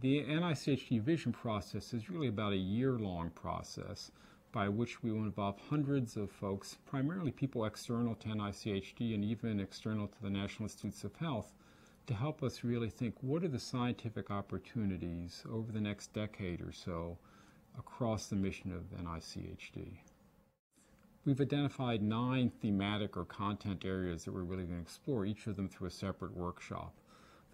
The NICHD vision process is really about a year-long process by which we will involve hundreds of folks, primarily people external to NICHD and even external to the National Institutes of Health, to help us really think what are the scientific opportunities over the next decade or so across the mission of NICHD. We've identified nine thematic or content areas that we're really going to explore, each of them through a separate workshop.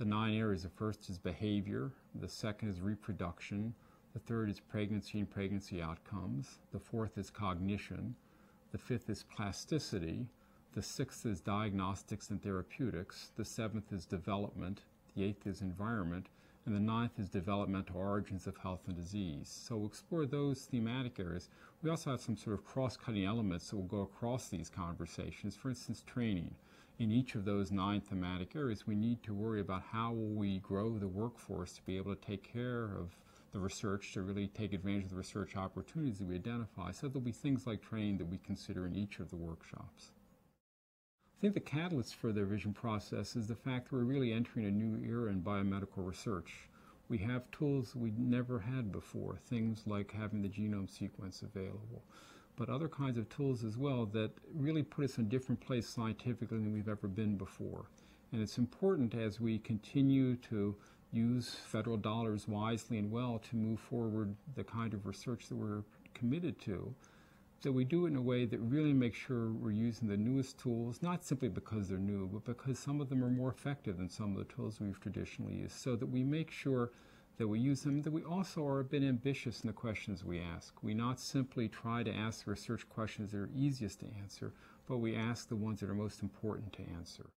The nine areas, the first is behavior, the second is reproduction, the third is pregnancy and pregnancy outcomes, the fourth is cognition, the fifth is plasticity, the sixth is diagnostics and therapeutics, the seventh is development, the eighth is environment, and the ninth is developmental origins of health and disease. So we'll explore those thematic areas. We also have some sort of cross-cutting elements that will go across these conversations. For instance, training. In each of those nine thematic areas, we need to worry about how will we grow the workforce to be able to take care of the research, to really take advantage of the research opportunities that we identify. So there'll be things like training that we consider in each of the workshops. I think the catalyst for the vision process is the fact that we're really entering a new era in biomedical research. We have tools we never had before, things like having the genome sequence available, but other kinds of tools as well that really put us in a different place scientifically than we've ever been before. And it's important as we continue to use federal dollars wisely and well to move forward the kind of research that we're committed to that we do it in a way that really makes sure we're using the newest tools, not simply because they're new, but because some of them are more effective than some of the tools we've traditionally used, so that we make sure that we use them, that we also are a bit ambitious in the questions we ask. We not simply try to ask research questions that are easiest to answer, but we ask the ones that are most important to answer.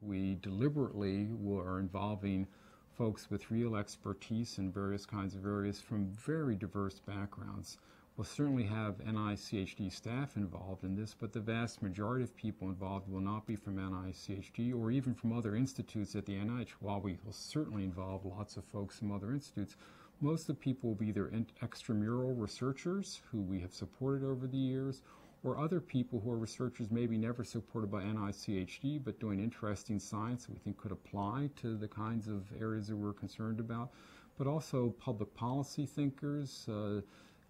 We deliberately are involving folks with real expertise in various kinds of areas from very diverse backgrounds We'll certainly have NICHD staff involved in this, but the vast majority of people involved will not be from NICHD or even from other institutes at the NIH. While we will certainly involve lots of folks from other institutes, most of the people will be either extramural researchers who we have supported over the years or other people who are researchers maybe never supported by NICHD but doing interesting science that we think could apply to the kinds of areas that we're concerned about, but also public policy thinkers, uh,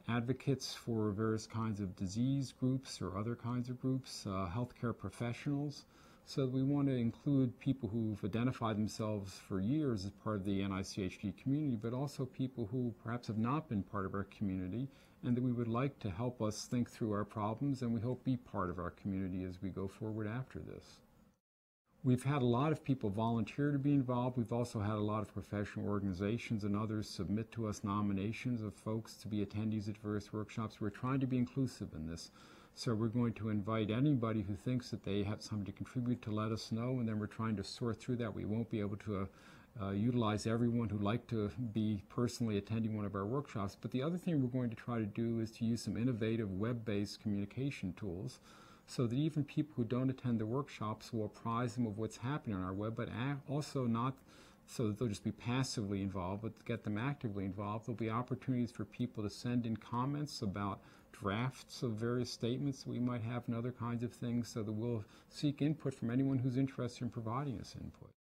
advocates for various kinds of disease groups or other kinds of groups, uh, healthcare professionals. So we want to include people who've identified themselves for years as part of the NICHD community, but also people who perhaps have not been part of our community and that we would like to help us think through our problems and we hope be part of our community as we go forward after this. We've had a lot of people volunteer to be involved. We've also had a lot of professional organizations and others submit to us nominations of folks to be attendees at various workshops. We're trying to be inclusive in this. So we're going to invite anybody who thinks that they have something to contribute to let us know, and then we're trying to sort through that. We won't be able to uh, uh, utilize everyone who'd like to be personally attending one of our workshops. But the other thing we're going to try to do is to use some innovative web-based communication tools so that even people who don't attend the workshops will apprise them of what's happening on our web, but also not so that they'll just be passively involved, but get them actively involved. There'll be opportunities for people to send in comments about drafts of various statements we might have and other kinds of things so that we'll seek input from anyone who's interested in providing us input.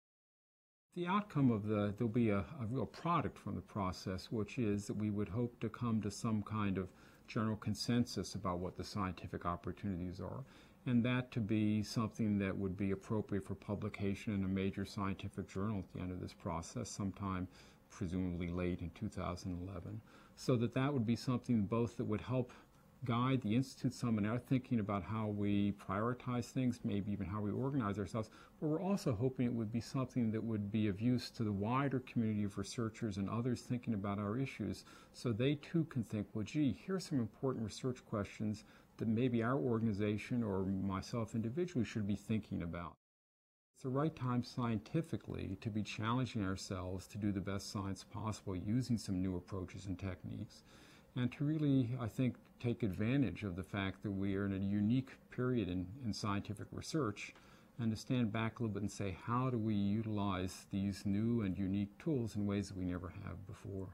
The outcome of the, there'll be a, a real product from the process, which is that we would hope to come to some kind of general consensus about what the scientific opportunities are, and that to be something that would be appropriate for publication in a major scientific journal at the end of this process, sometime presumably late in 2011, so that that would be something both that would help guide the Institute some in our thinking about how we prioritize things, maybe even how we organize ourselves, but we're also hoping it would be something that would be of use to the wider community of researchers and others thinking about our issues so they too can think, well, gee, here's some important research questions that maybe our organization or myself individually should be thinking about. It's the right time scientifically to be challenging ourselves to do the best science possible using some new approaches and techniques and to really, I think, take advantage of the fact that we are in a unique period in, in scientific research and to stand back a little bit and say, how do we utilize these new and unique tools in ways that we never have before?